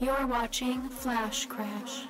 You're watching Flash Crash.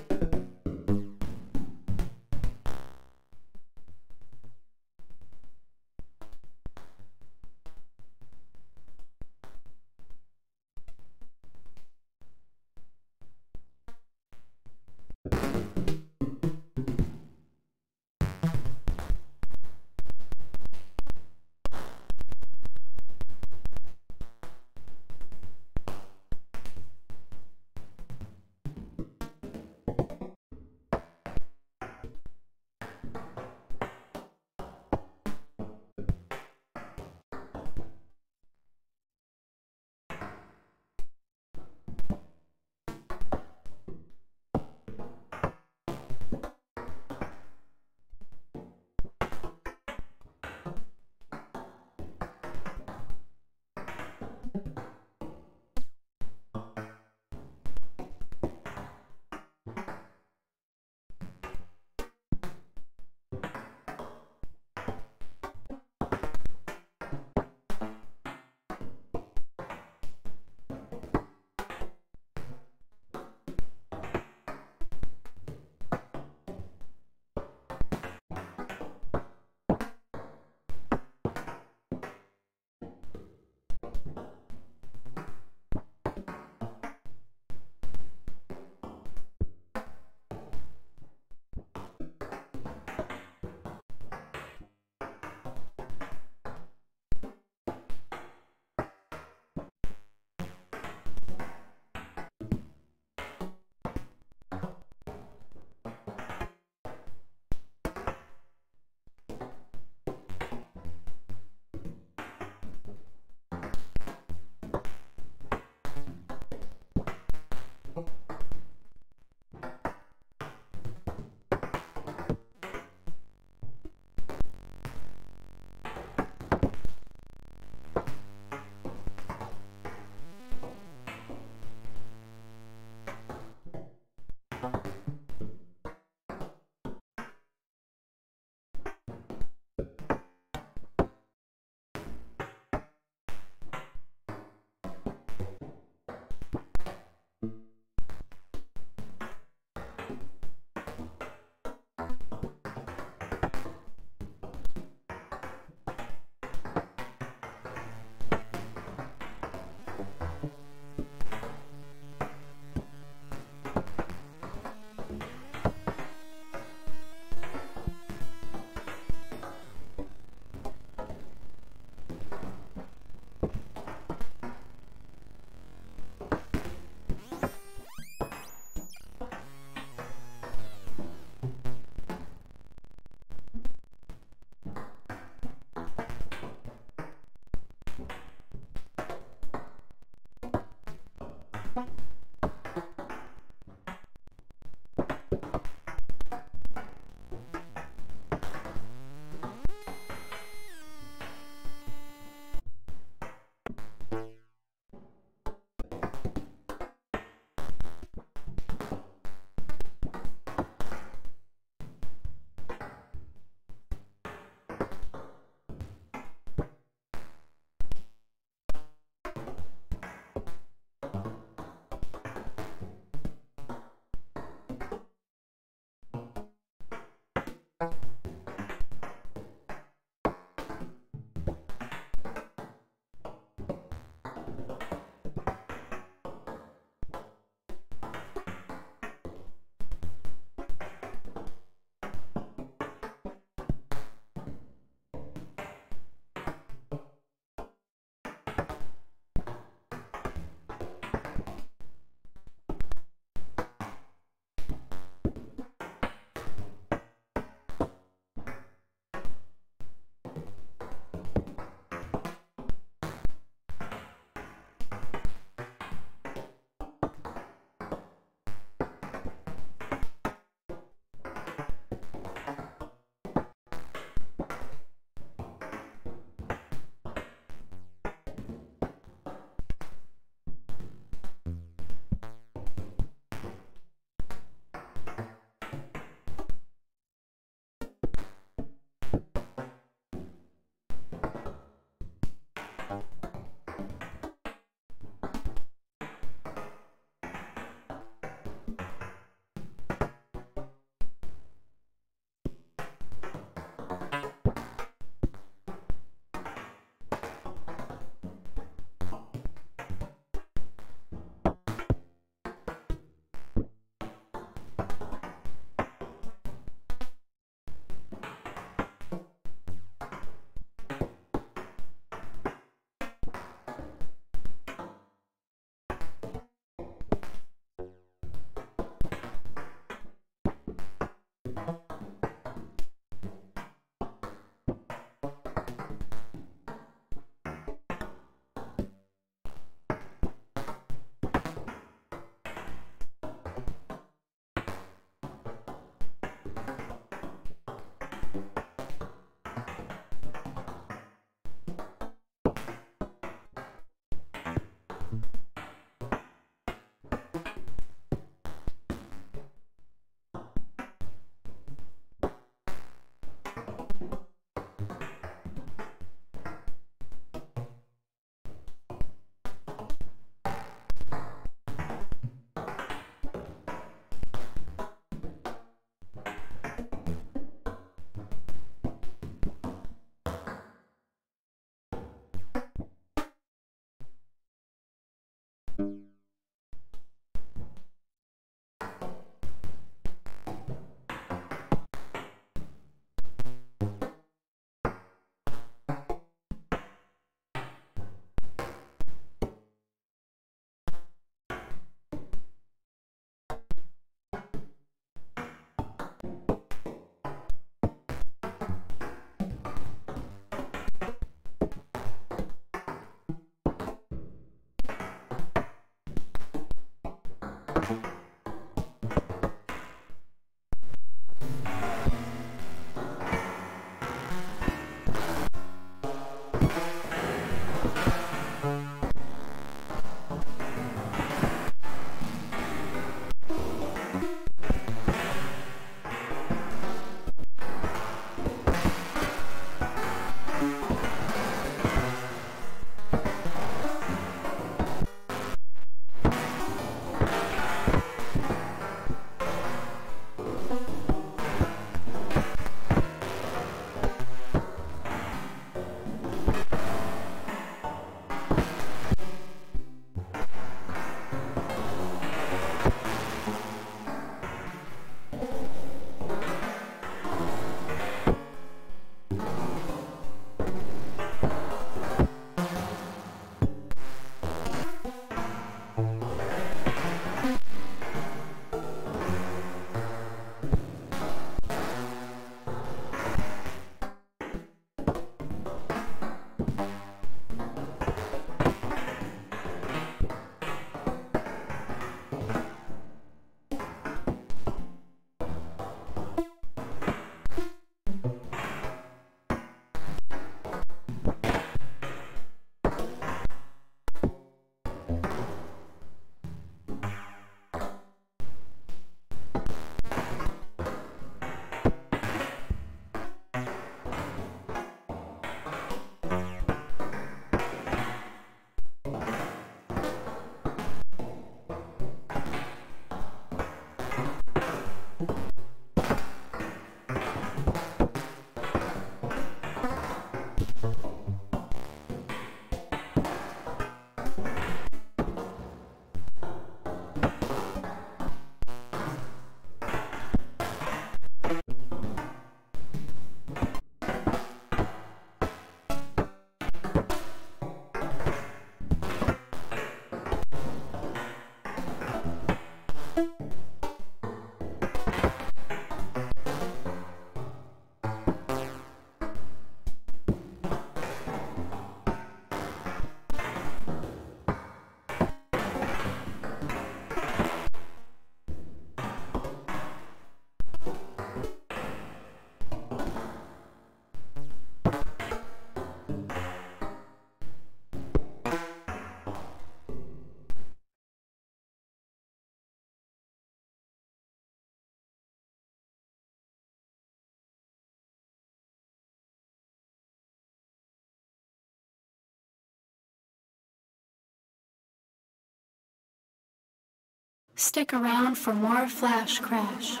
Stick around for more Flash Crash.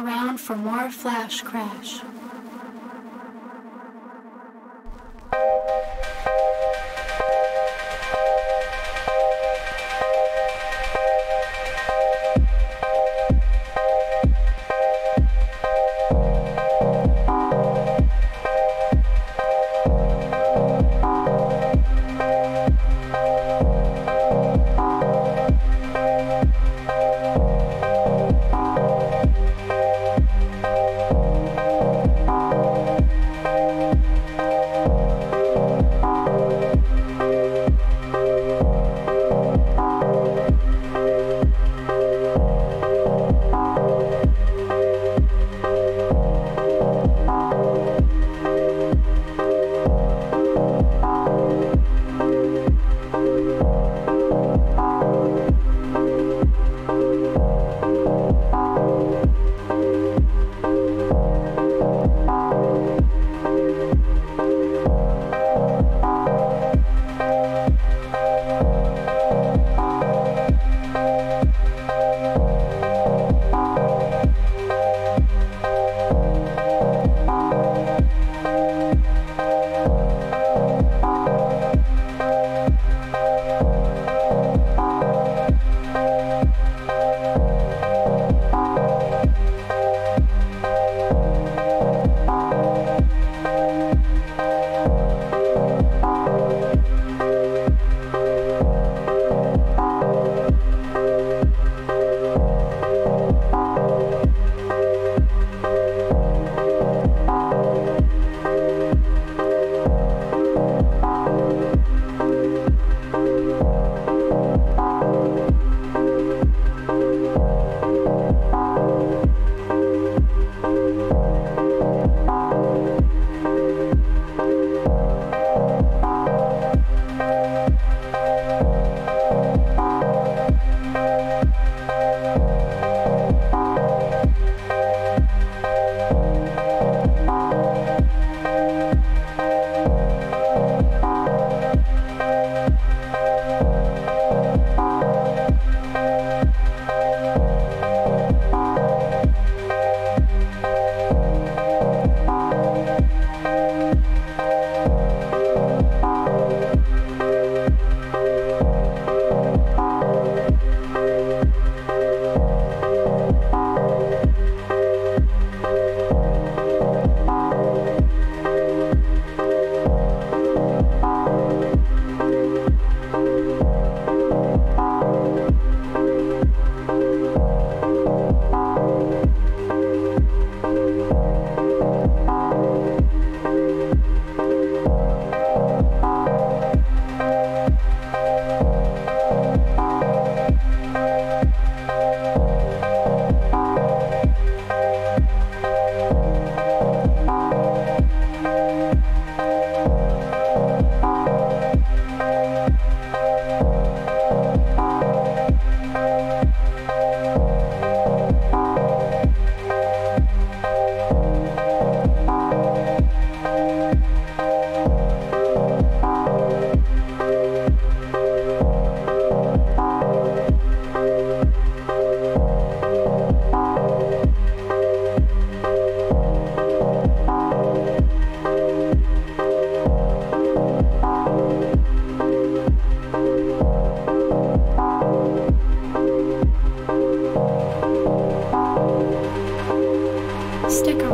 Around for more Flash Crash.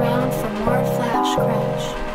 around for more Flash Crash.